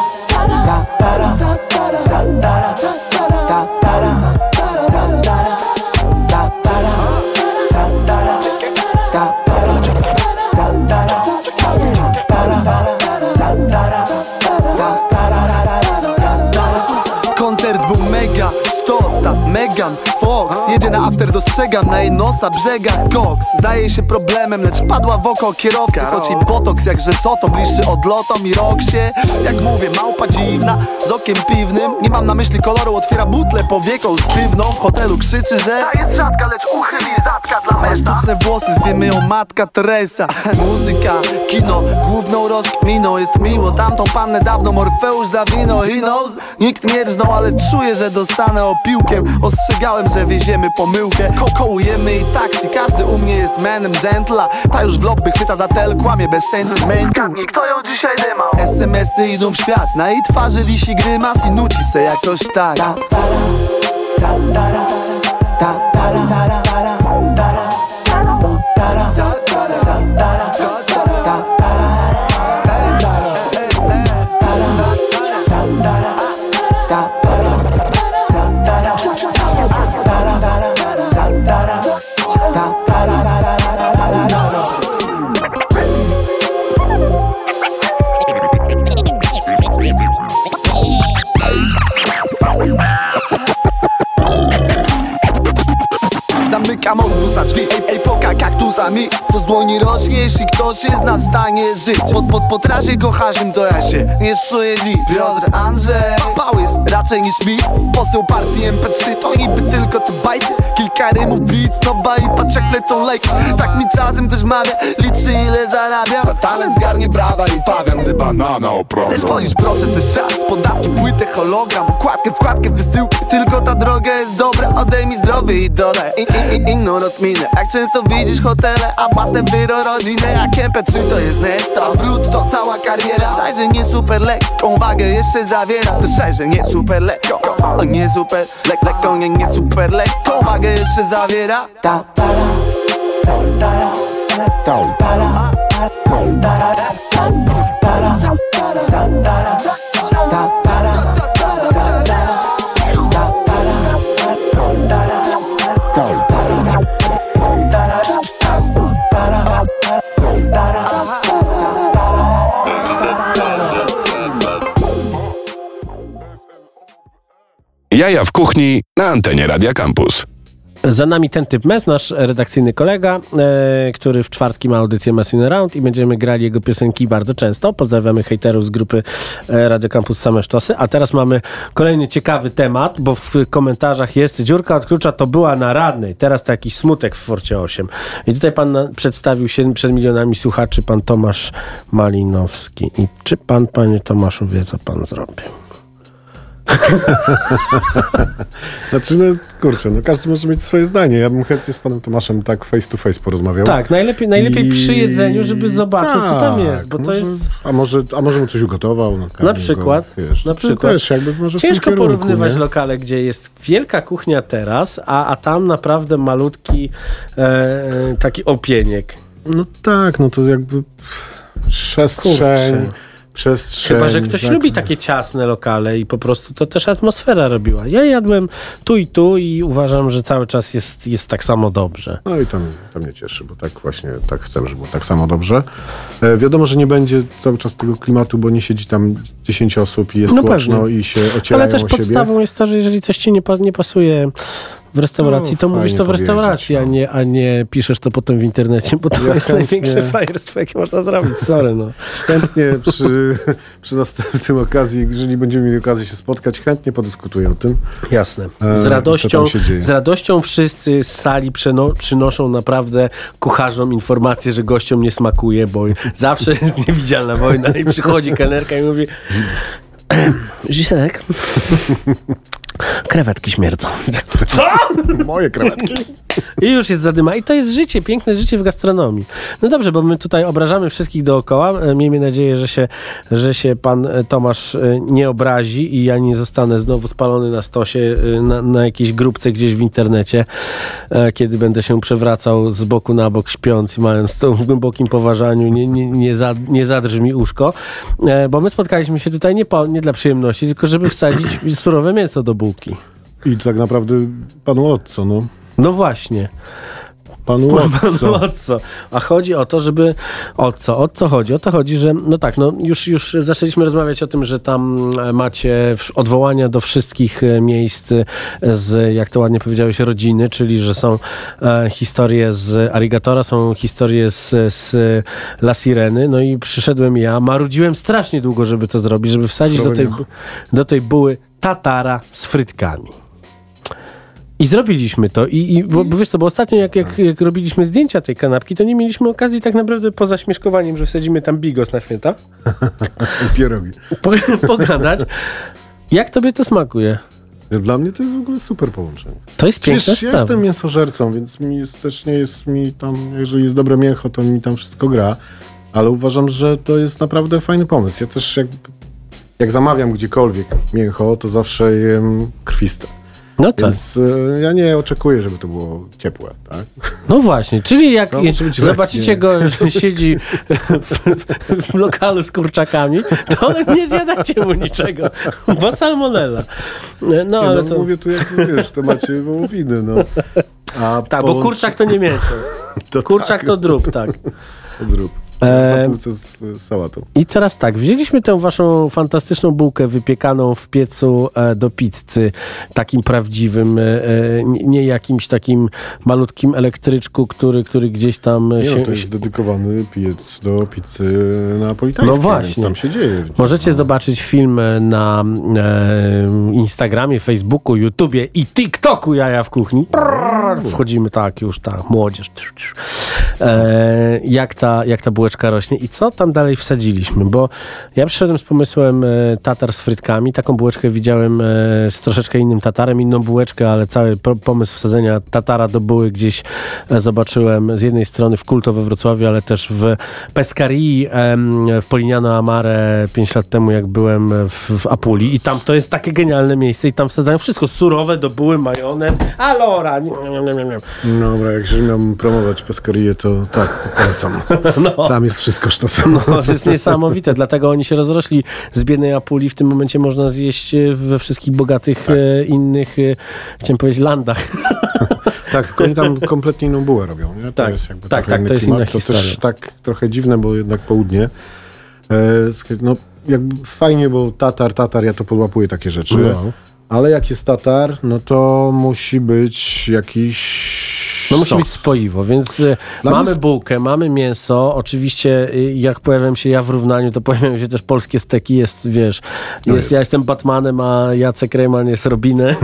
[SPEAKER 8] Koncert był mega, 100 Megan, Fox Jedzie na after, dostrzegam na jej nosa brzegach Cox Zdaje się problemem, lecz padła w oko kierowcy Choć i botoks jak rzeszoto, bliższy odlotom i roksie Jak mówię, małpa dziwna, z okiem piwnym. Nie mam na myśli koloru, otwiera butlę powieką sztywną W hotelu krzyczy, że Ta jest rzadka, lecz uchyli zadka dla mesta Sztuczne włosy, zwiemy ją matka Teresa. Muzyka, kino, główną rozkminą Jest miło, tamtą pannę dawno Morfeusz zawinął. He knows, nikt nie drżnął, ale czuję, że dostanę opiłkę Ostrzegałem, że wieziemy pomyłkę Ko Kołujemy i taksi, każdy u mnie jest manem gentla Ta już w lobby chwyta za tel, kłamie bez sentymentu Zgadnij, kto ją dzisiaj dymał SMS-y idą w świat, na jej twarzy wisi grymas i nuci se jakoś tak ta, ta, ta, ta, ta, Zamykam od za drzwi Ej, ej, poka kaktusami Co z dłoni rośnie, jeśli ktoś jest na stanie żyć? Pod, pod, po trasie kocharzem to ja się nie czuję dziś. Piotr, Andrzej, Pałys raczej niż mi. Poseł partii MP3 to niby tylko te bajty Kilka rymów, beat, snoba i patrz jak lecą lejki Tak mi czasem też mawia, liczy ile zarabiam Za talent zgarnie brawa i pawian, gdy banana oprawia Lecz policz proszę też czas, podatki, płytę, hologram. Kładkę, wkładkę, wysyłkę, tylko ta droga jest dobra. Odejmij zdrowie i dodaj. In, in, in, inną rozminę. Jak często widzisz hotele, a własne wyro rodzinę Jak MP3 to jest netto, brud to cała kariera. Szajże nie super lekką wagę jeszcze zawiera. To szajże nie super lekko, o nie super lek, lekką, nie, nie super lekką wagę jeszcze zawiera. Ta, ta, ta, ta, ta, ta, ta,
[SPEAKER 1] Jaja w kuchni na antenie Radia Campus.
[SPEAKER 2] Za nami ten typ mes, nasz redakcyjny kolega, e, który w czwartki ma audycję Messin Around i będziemy grali jego piosenki bardzo często. Pozdrawiamy hejterów z grupy e, Radio Campus Same Sztosy. A teraz mamy kolejny ciekawy temat, bo w komentarzach jest dziurka od klucza to była na radnej. Teraz to jakiś smutek w Forcie 8. I tutaj pan przedstawił się przed milionami słuchaczy pan Tomasz Malinowski. I czy pan, panie Tomaszu, wie, co pan zrobił?
[SPEAKER 3] znaczy, no kurczę, no każdy może mieć swoje zdanie. Ja bym chętnie z panem Tomaszem tak face to face porozmawiał.
[SPEAKER 2] Tak, najlepiej, najlepiej I... przy jedzeniu, żeby zobaczył, tak, co tam jest, bo może, to jest...
[SPEAKER 3] A może, a może mu coś ugotował? No,
[SPEAKER 2] na przykład. Go, wiesz, na przykład. Też jakby może Ciężko kierunku, porównywać nie? lokale, gdzie jest wielka kuchnia teraz, a, a tam naprawdę malutki e, taki opieniek.
[SPEAKER 3] No tak, no to jakby przestrzeń... Kurczę przestrzeń.
[SPEAKER 2] Chyba, że ktoś tak. lubi takie ciasne lokale i po prostu to też atmosfera robiła. Ja jadłem tu i tu i uważam, że cały czas jest, jest tak samo dobrze.
[SPEAKER 3] No i to, to mnie cieszy, bo tak właśnie tak chcę, żeby było tak samo dobrze. E, wiadomo, że nie będzie cały czas tego klimatu, bo nie siedzi tam 10 osób i jest no tłoczno i się ocierają
[SPEAKER 2] Ale też podstawą jest to, że jeżeli coś ci nie, nie pasuje w restauracji, no, to mówisz to w restauracji, no. a, nie, a nie piszesz to potem w internecie, bo to ja jest chętnie, największe fajerstwo, jakie można zrobić. Sorry, no.
[SPEAKER 3] Chętnie przy, przy następnym okazji, jeżeli będziemy mieli okazję się spotkać, chętnie podyskutuję o tym.
[SPEAKER 2] Jasne. E, z radością, z radością wszyscy z sali przeno, przynoszą naprawdę kucharzom informację, że gościom nie smakuje, bo zawsze jest niewidzialna wojna i przychodzi kelnerka i mówi Zisek, Krewetki śmierdzą.
[SPEAKER 3] Co? Moje krewetki.
[SPEAKER 2] I już jest zadyma. I to jest życie, piękne życie w gastronomii. No dobrze, bo my tutaj obrażamy wszystkich dookoła. E, miejmy nadzieję, że się, że się pan e, Tomasz e, nie obrazi i ja nie zostanę znowu spalony na stosie, na, na jakiejś grupce gdzieś w internecie, kiedy będę się przewracał z boku na bok śpiąc i mając to w głębokim poważaniu, nie, nie, nie, za, nie zadrży mi uszko. Bo my spotkaliśmy się tutaj nie, po, nie dla przyjemności, tylko żeby wsadzić surowe mięso do bułki.
[SPEAKER 3] I tak naprawdę panu o co, no?
[SPEAKER 2] No właśnie.
[SPEAKER 3] panu
[SPEAKER 2] co? A chodzi o to, żeby... O co? O co chodzi? O to chodzi, że no tak, no już, już zaczęliśmy rozmawiać o tym, że tam macie odwołania do wszystkich e, miejsc z, jak to ładnie powiedziałeś, rodziny, czyli że są e, historie z Arigatora, są historie z, z La Sireny, no i przyszedłem ja, marudziłem strasznie długo, żeby to zrobić, żeby wsadzić do tej, do tej buły tatara z frytkami. I zrobiliśmy to. I, i bo, bo wiesz co, bo ostatnio jak, jak, jak, robiliśmy zdjęcia tej kanapki, to nie mieliśmy okazji tak naprawdę poza śmieszkowaniem, że wsadzimy tam bigos na święta.
[SPEAKER 3] Pierogi.
[SPEAKER 2] Po, pogadać. Jak tobie to smakuje?
[SPEAKER 3] Dla mnie to jest w ogóle super połączenie.
[SPEAKER 2] To jest piękne.
[SPEAKER 3] ja jestem mięsożercą, więc mi jest, też nie jest mi tam, jeżeli jest dobre mięcho, to mi tam wszystko gra. Ale uważam, że to jest naprawdę fajny pomysł. Ja też jak, jak zamawiam gdziekolwiek mięcho, to zawsze jem krwiste. No tak. Więc y, ja nie oczekuję, żeby to było ciepłe, tak?
[SPEAKER 2] No właśnie, czyli jak zobaczycie go, że siedzi w, w, lokalu z kurczakami, to nie zjadacie mu niczego, bo salmonella.
[SPEAKER 3] No, no, to... mówię tu jak wiesz, w temacie wołowiny, no.
[SPEAKER 2] A tak, bo kurczak to nie mięso. To kurczak tak. to drób, tak.
[SPEAKER 3] To drób. E, z sałatą.
[SPEAKER 2] I teraz tak, wzięliśmy tę waszą fantastyczną bułkę wypiekaną w piecu e, do pizzy, takim prawdziwym, e, e nie jakimś takim malutkim elektryczku, który, który gdzieś tam
[SPEAKER 3] nie no, się... No, to jest dedykowany piec do pizzy napolitańskiej, no właśnie. tam się dzieje.
[SPEAKER 2] Możecie no. zobaczyć film na e, Instagramie, Facebooku, YouTubie i TikToku Jaja w kuchni. Wchodzimy tak, już ta młodzież. Jak ta, jak ta bułeczka bułeczka rośnie. I co tam dalej wsadziliśmy? Bo ja przyszedłem z pomysłem e, tatar z frytkami. Taką bułeczkę widziałem e, z troszeczkę innym tatarem, inną bułeczkę, ale cały pomysł wsadzenia tatara do buły gdzieś e, zobaczyłem z jednej strony w Kulto we Wrocławiu, ale też w Pescarii w Polignano Amare 5 lat temu, jak byłem w, w Apuli. I tam to jest takie genialne miejsce i tam wsadzają wszystko surowe do buły, majonez, alora.
[SPEAKER 3] Dobra, jak się miałbym promować Pescarię, to tak, polecam. No. Tam jest wszystko sztosem.
[SPEAKER 2] No, to jest niesamowite, dlatego oni się rozrośli z biednej Apuli. W tym momencie można zjeść e, we wszystkich bogatych tak. e, innych, e, chciałem powiedzieć, landach.
[SPEAKER 3] tak, tylko oni tam kompletnie inną bułę robią. Nie? To
[SPEAKER 2] tak, jest jakby tak, tak, to jest inna historia. To też
[SPEAKER 3] tak trochę dziwne, bo jednak południe. E, no, jakby fajnie, bo Tatar, Tatar, ja to podłapuję takie rzeczy. No. Ale jak jest Tatar, no to musi być jakiś
[SPEAKER 2] no musi być spoiwo, więc y, Dla mamy bułkę, mamy mięso. Oczywiście y, jak pojawiam się ja w równaniu, to pojawiają się też polskie steki. Jest, wiesz, no jest, jest. ja jestem Batmanem, a Jacek Rejman jest Robinem.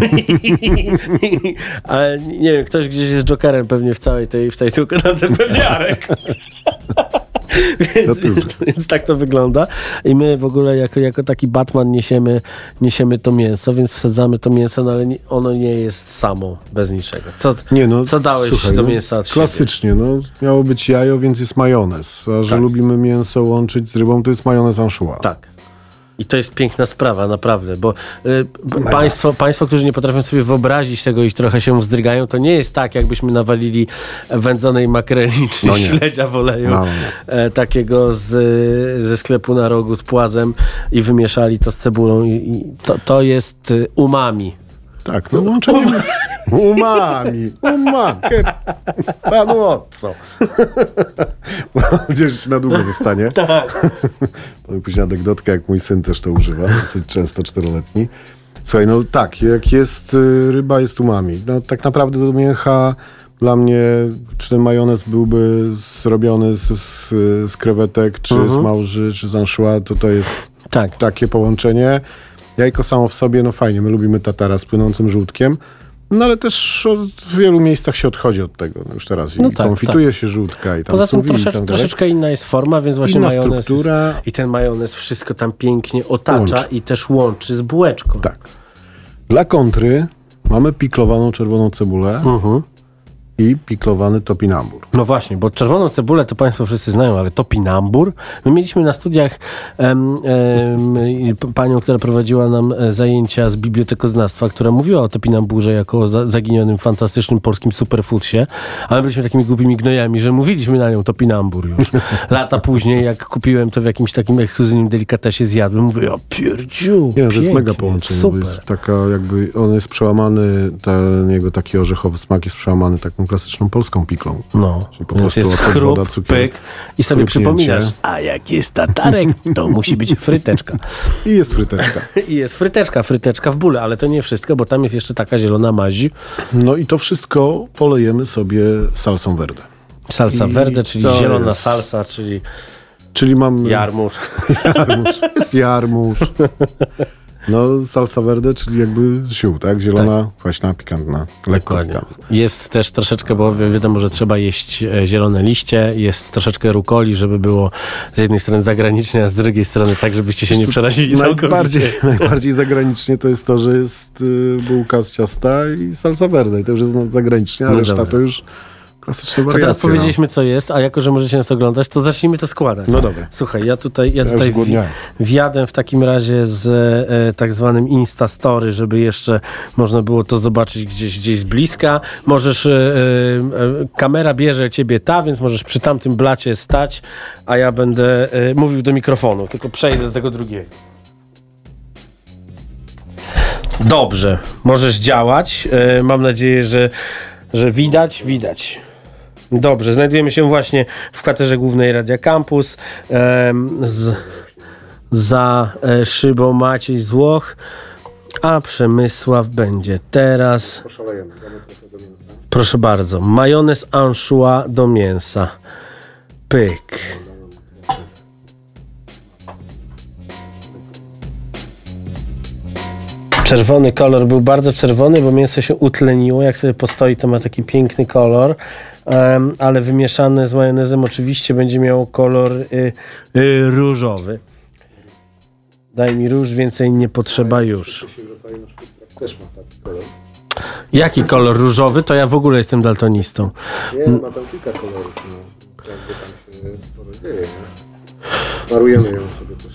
[SPEAKER 2] Ale nie wiem, ktoś gdzieś jest Jokerem pewnie w całej tej, w tej tylko na pewnie Arek. więc, więc, więc, tak to wygląda. I my w ogóle jako, jako taki Batman niesiemy, niesiemy to mięso, więc wsadzamy to mięso, no ale nie, ono nie jest samo, bez niczego. Co, nie, no, co dałeś słuchaj, do no, mięsa od
[SPEAKER 3] Klasycznie, no, miało być jajo, więc jest majonez. A że tak. lubimy mięso łączyć z rybą, to jest majonez anchois.
[SPEAKER 2] Tak. I to jest piękna sprawa, naprawdę, bo y, państwo, państwo, którzy nie potrafią sobie wyobrazić tego i trochę się wzdrygają, to nie jest tak, jakbyśmy nawalili wędzonej makreli czy no śledzia w oleju no, e, takiego z, ze sklepu na rogu z płazem i wymieszali to z cebulą. I, i to, to jest y, umami.
[SPEAKER 3] Tak, no łączenie umami, umami. Panu o co? Gdzieś na długo zostanie. Tak. Później anegdotka, jak mój syn też to używa, dosyć często, czteroletni. Słuchaj, no tak, jak jest y, ryba, jest umami. No tak naprawdę do mięcha dla mnie, czy ten majonez byłby zrobiony z, z, z krewetek, czy z mhm. małży, czy z anchois, to to jest tak. takie połączenie. Jajko samo w sobie, no fajnie, my lubimy tatara z płynącym żółtkiem, no ale też w wielu miejscach się odchodzi od tego no już teraz. I no tak, konfituje tak. się żółtka i tam
[SPEAKER 2] Poza tym trosze, tam troszeczkę inna jest forma, więc właśnie inna majonez struktura. Jest, i ten majonez wszystko tam pięknie otacza łączy. i też łączy z bułeczką.
[SPEAKER 3] Tak. Dla kontry mamy piklowaną czerwoną cebulę. Uh mhm. -huh i piklowany topinambur.
[SPEAKER 2] No właśnie, bo czerwoną cebulę to Państwo wszyscy znają, ale topinambur. My mieliśmy na studiach um, um, panią, która prowadziła nam e, zajęcia z bibliotekoznawstwa, która mówiła o topinamburze jako o zaginionym, fantastycznym polskim superfoodsie, ale byliśmy takimi głupimi gnojami, że mówiliśmy na nią topinambur już. Lata później, jak kupiłem to w jakimś takim ekskluzywnym delikatesie, zjadłem, mówię, o pierdziu,
[SPEAKER 3] Nie, to jest mega połączenie, super. jest taka jakby, on jest przełamany, ten jego taki orzechowy smak jest przełamany taką taką klasyczną polską piklą.
[SPEAKER 2] No, Czyli po prostu jest chrup, woda, cukier, pyk i sobie przypominasz, a jak jest tatarek, to musi być fryteczka.
[SPEAKER 3] I jest fryteczka.
[SPEAKER 2] I jest fryteczka, fryteczka w bóle, ale to nie wszystko, bo tam jest jeszcze taka zielona mazi.
[SPEAKER 3] No i to wszystko polejemy sobie salsą verde.
[SPEAKER 2] Salsa verde, czyli zielona jest... salsa, czyli
[SPEAKER 3] Czyli mam...
[SPEAKER 2] Jarmuż.
[SPEAKER 3] jarmuż. Jest jarmuż. No, salsa verde, czyli jakby ziół, tak? Zielona, tak. kwaśna, pikantna, lekko pikantna.
[SPEAKER 2] Jest też troszeczkę, bo wiadomo, że trzeba jeść e, zielone liście, jest troszeczkę rukoli, żeby było z jednej strony zagranicznie, a z drugiej strony tak, żebyście się nie przerazili
[SPEAKER 3] najbardziej, najbardziej zagranicznie to jest to, że jest y, bułka z ciasta i salsa verde i to już jest zagranicznie, a no reszta dobra. to już Klasyczne wariacje.
[SPEAKER 2] To teraz powiedzieliśmy, co jest, a jako, że możecie nas oglądać, to zacznijmy to składać.
[SPEAKER 3] No dobra.
[SPEAKER 2] Słuchaj, ja tutaj, ja tutaj wjadę w takim razie z e, tak zwanym Instastory, żeby jeszcze można było to zobaczyć gdzieś, gdzieś z bliska. Możesz, e, e, kamera bierze ciebie ta, więc możesz przy tamtym blacie stać, a ja będę e, mówił do mikrofonu, tylko przejdę do tego drugiego. Dobrze, możesz działać. E, mam nadzieję, że, że widać, widać. Dobrze, znajdujemy się właśnie w kwaterze głównej Radia Campus. Z, za e, szybą Maciej Złoch, a Przemysław będzie teraz. Proszę bardzo, majonez anchois do mięsa. Pyk. Czerwony kolor był bardzo czerwony, bo mięso się utleniło. Jak sobie postoi, to ma taki piękny kolor ale wymieszane z majonezem oczywiście będzie miało kolor y, y, różowy. Daj mi róż, więcej nie potrzeba już. Jaki kolor różowy? To ja w ogóle jestem daltonistą.
[SPEAKER 3] Nie, ma tam kilka kolorów. No. Tam się dzieje, Smarujemy ją sobie też.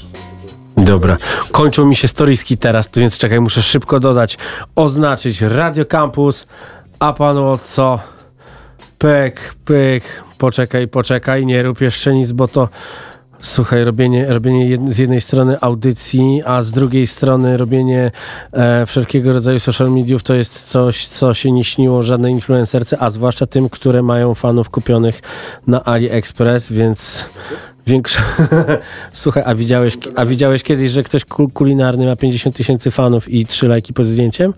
[SPEAKER 2] Dobra. Kończą mi się storiski teraz, więc czekaj, muszę szybko dodać. Oznaczyć Radio Campus, a panu co? Pyk, pyk, poczekaj, poczekaj, nie rób jeszcze nic, bo to Słuchaj, robienie, robienie jed, z jednej strony audycji, a z drugiej strony robienie e, wszelkiego rodzaju social mediów to jest coś, co się nie śniło żadnej influencerce, a zwłaszcza tym, które mają fanów kupionych na AliExpress, więc większa... Słuchaj, a widziałeś, a widziałeś kiedyś, że ktoś kulinarny ma 50 tysięcy fanów i 3 lajki pod zdjęciem?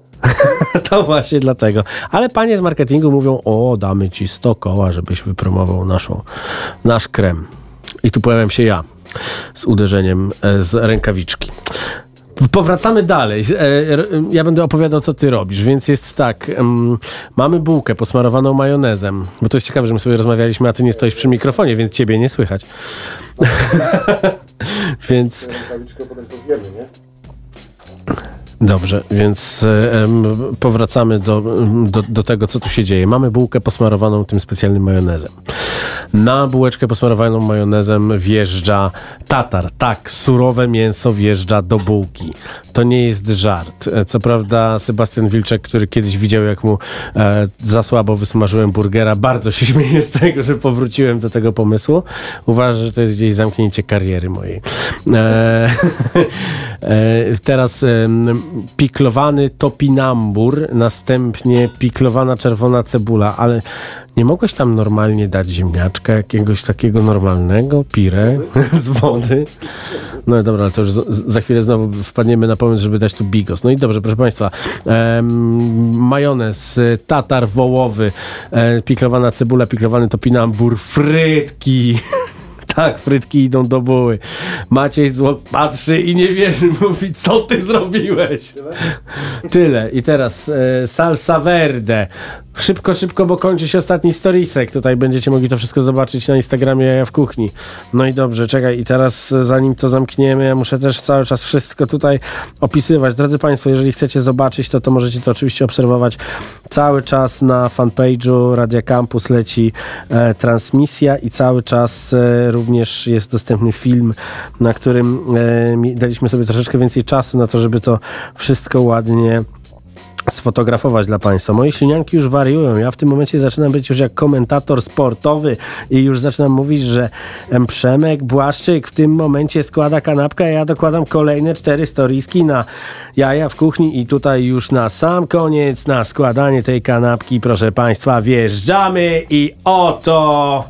[SPEAKER 2] to właśnie dlatego. Ale panie z marketingu mówią, o, damy ci 100 koła, żebyś wypromował naszą, nasz krem. I tu pojawiam się ja z uderzeniem e, z rękawiczki. Powracamy dalej. E, ja będę opowiadał, co ty robisz, więc jest tak. Mamy bułkę posmarowaną majonezem, bo to jest ciekawe, że my sobie rozmawialiśmy, a ty nie stoisz przy mikrofonie, więc ciebie nie słychać. więc... Nie? Dobrze, więc powracamy do, do, do, tego, co tu się dzieje. Mamy bułkę posmarowaną tym specjalnym majonezem. Na bułeczkę posmarowaną majonezem wjeżdża tatar. Tak, surowe mięso wjeżdża do bułki. To nie jest żart. E, co prawda Sebastian Wilczek, który kiedyś widział, jak mu e, za słabo wysmażyłem burgera, bardzo się śmieje z tego, że powróciłem do tego pomysłu. Uważa, że to jest gdzieś zamknięcie kariery mojej. E, teraz piklowany topinambur, następnie piklowana czerwona cebula, ale nie mogłeś tam normalnie dać ziemniaczka jakiegoś takiego normalnego, pire z wody? No dobra, ale to już za chwilę znowu wpadniemy na pomysł, żeby dać tu bigos. No i dobrze, proszę Państwa, majonez, tatar wołowy, e, piklowana cebula, piklowany topinambur, frytki. Tak, frytki idą do buły. Maciej Złok patrzy i nie wierzy, mówi, co ty zrobiłeś? Tyle. I teraz e, salsa verde. Szybko, szybko, bo kończy się ostatni storisek. Tutaj będziecie mogli to wszystko zobaczyć na Instagramie ja w kuchni. No i dobrze, czekaj. I teraz e, zanim to zamkniemy, ja muszę też cały czas wszystko tutaj opisywać. Drodzy Państwo, jeżeli chcecie zobaczyć to, to możecie to oczywiście obserwować cały czas na fanpage'u Radia Campus leci e, transmisja i cały czas e, również jest dostępny film, na którym e, daliśmy sobie troszeczkę więcej czasu na to, żeby to wszystko ładnie sfotografować dla Państwa. Moje ślinianki już wariują. Ja w tym momencie zaczynam być już jak komentator sportowy i już zaczynam mówić, że Przemek Błaszczyk w tym momencie składa kanapkę, a ja dokładam kolejne cztery storiski na jaja w kuchni i tutaj już na sam koniec, na składanie tej kanapki, proszę Państwa, wjeżdżamy i oto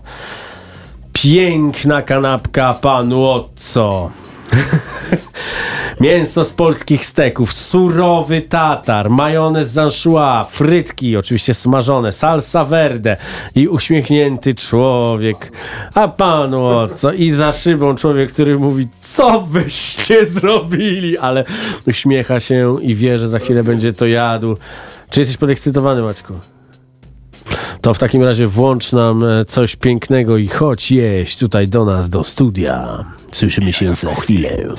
[SPEAKER 2] piękna kanapka panu Otco. Mięso z polskich steków, surowy tatar, majonez z anchois, frytki, oczywiście smażone, salsa verde i uśmiechnięty człowiek. A panu o co? I za szybą człowiek, który mówi, co byście zrobili? Ale uśmiecha się i wie, że za chwilę będzie to jadł. Czy jesteś podekscytowany, Maćku? To w takim razie włącz nam e, coś pięknego i chodź jeść tutaj do nas, do studia. Słyszymy się za chwilę.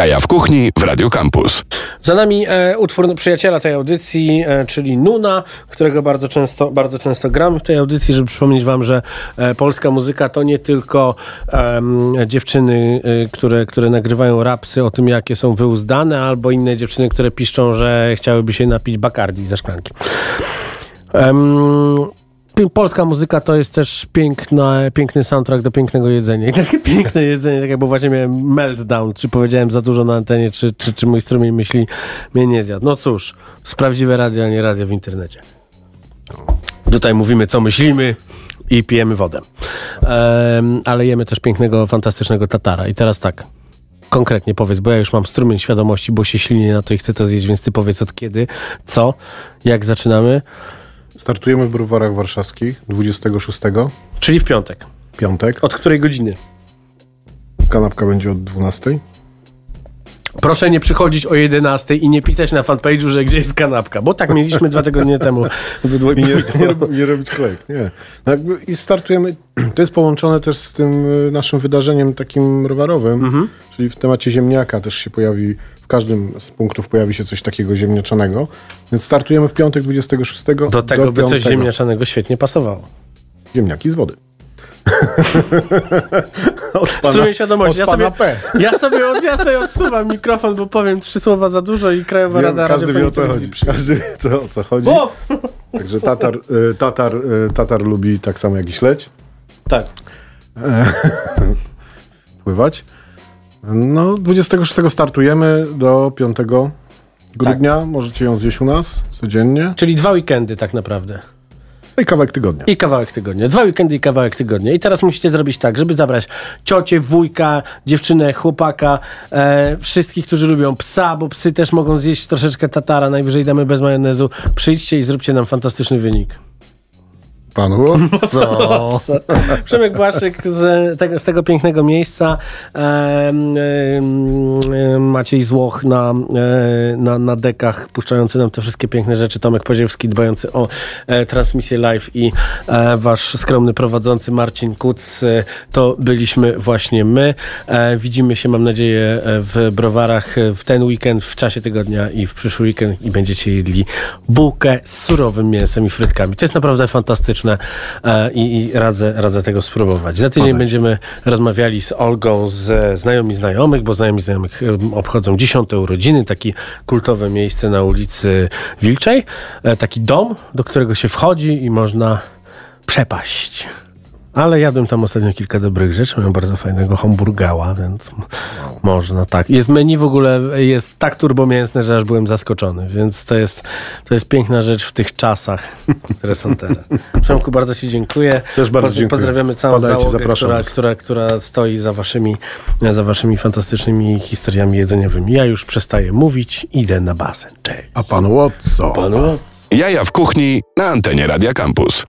[SPEAKER 1] Jaja w kuchni w Radio Campus.
[SPEAKER 2] Za nami e, utwór przyjaciela tej audycji, e, czyli Nuna, którego bardzo często, bardzo często gram w tej audycji, żeby przypomnieć wam, że e, polska muzyka to nie tylko dziewczyny, e, które, które nagrywają rapsy o tym, jakie są wyuzdane, albo inne dziewczyny, które piszczą, że chciałyby się napić Bacardi ze szklanki. Polska muzyka to jest też piękna, piękny soundtrack do pięknego jedzenia. I takie piękne jedzenie, tak bo właśnie miałem meltdown, czy powiedziałem za dużo na antenie, czy, czy, czy mój strumień myśli mnie nie zjadł. No cóż, z prawdziwe radio, a nie radio w internecie. Tutaj mówimy, co myślimy i pijemy wodę. Ale jemy też pięknego, fantastycznego tatara. I teraz tak, konkretnie powiedz, bo ja już mam strumień świadomości, bo się silnie na to i chcę to zjeść, więc ty powiedz od kiedy, co, jak zaczynamy.
[SPEAKER 3] Startujemy w browarach warszawskich 26.
[SPEAKER 2] Czyli w piątek.
[SPEAKER 3] Piątek.
[SPEAKER 2] Od której godziny?
[SPEAKER 3] Kanapka będzie od 12.
[SPEAKER 2] Proszę nie przychodzić o 11 i nie pisać na fanpage'u, że gdzie jest kanapka, bo tak mieliśmy dwa tygodnie temu.
[SPEAKER 3] I nie, nie, nie robić kolejek, nie. No I startujemy, to jest połączone też z tym y, naszym wydarzeniem takim rowerowym, mhm. czyli w temacie ziemniaka też się pojawi, w każdym z punktów pojawi się coś takiego ziemniaczanego, więc startujemy w piątek 26.
[SPEAKER 2] Do tego do by coś ziemniaczanego świetnie pasowało.
[SPEAKER 3] Ziemniaki z wody.
[SPEAKER 2] Strumień świadomości. Ja sobie, ja, sobie, od, ja sobie odsuwam mikrofon, bo powiem trzy słowa za dużo i Krajowa Wiem, Rada
[SPEAKER 3] Każdy wie o co chodzi. Każdy wie co, o co chodzi. Bof! Także tatar, y, tatar, y, tatar lubi tak samo jak i śledź.
[SPEAKER 2] Tak.
[SPEAKER 3] Pływać. No, 26 startujemy do 5 grudnia. Tak. Możecie ją zjeść u nas codziennie.
[SPEAKER 2] Czyli dwa weekendy tak naprawdę.
[SPEAKER 3] I kawałek tygodnia.
[SPEAKER 2] I kawałek tygodnia. Dwa weekendy i kawałek tygodnia. I teraz musicie zrobić tak, żeby zabrać ciocię, wujka, dziewczynę, chłopaka, e, wszystkich, którzy lubią psa, bo psy też mogą zjeść troszeczkę tatara, najwyżej damy bez majonezu. Przyjdźcie i zróbcie nam fantastyczny wynik.
[SPEAKER 3] Panu co?
[SPEAKER 2] Przemek Błaszczyk z tego, z tego pięknego miejsca. E, e, Maciej Złoch na, e, na, na dekach, puszczający nam te wszystkie piękne rzeczy. Tomek Poziewski dbający o e, transmisję live i e, wasz skromny prowadzący Marcin Kuc. E, to byliśmy właśnie my. widzimy się, mam nadzieję, w browarach w ten weekend, w czasie tygodnia i w przyszły weekend i będziecie jedli bułkę z surowym mięsem i frytkami. To jest naprawdę fantastyczne fantastyczne e, i, i radzę, radzę tego spróbować. Za tydzień będziemy rozmawiali z Olgą ze znajomi znajomych, bo znajomi znajomych obchodzą dziesiąte urodziny, takie kultowe miejsce na ulicy Wilczej, e, taki dom, do którego się wchodzi i można przepaść. Ale jadłem tam ostatnio kilka dobrych rzeczy. Miałem bardzo fajnego hamburgała, więc wow. można tak. Jest menu w ogóle, jest tak turbomięsne, że aż byłem zaskoczony, więc to jest, to jest piękna rzecz w tych czasach, które są teraz. Przemku, bardzo Ci dziękuję.
[SPEAKER 3] Też bardzo dziękuję.
[SPEAKER 2] Pozdrawiamy całą Podaj załogę, która, która, która stoi za waszymi, za waszymi fantastycznymi historiami jedzeniowymi. Ja już przestaję mówić, idę na basen. Cześć.
[SPEAKER 3] A pan Watson?
[SPEAKER 1] Pan Watson. Jaja w kuchni na antenie Radia Campus.